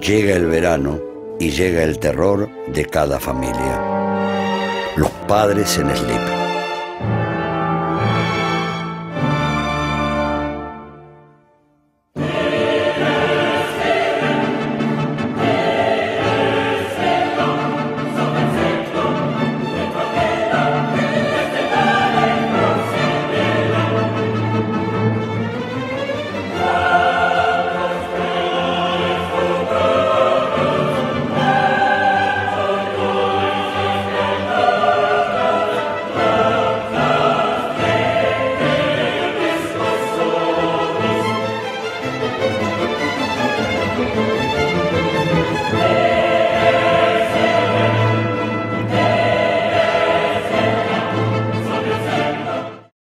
Llega el verano y llega el terror de cada familia. Los padres en slip.